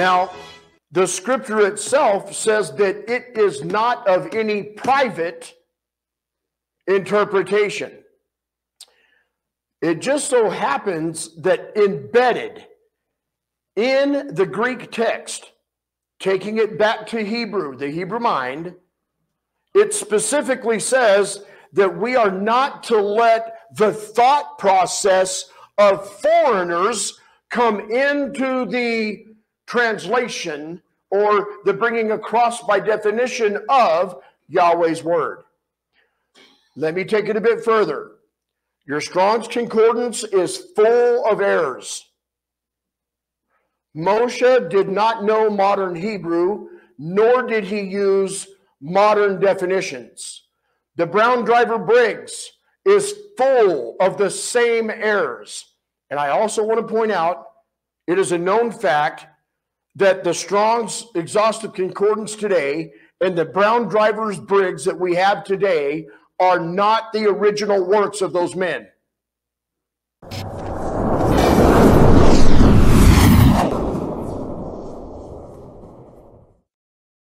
Now, the scripture itself says that it is not of any private interpretation. It just so happens that embedded in the Greek text, taking it back to Hebrew, the Hebrew mind, it specifically says that we are not to let the thought process of foreigners come into the translation or the bringing across by definition of Yahweh's word. Let me take it a bit further. Your Strong's Concordance is full of errors. Moshe did not know modern Hebrew, nor did he use modern definitions. The Brown Driver Briggs is full of the same errors. And I also want to point out it is a known fact that the Strong's Exhaustive Concordance today and the Brown Drivers Briggs that we have today are not the original works of those men.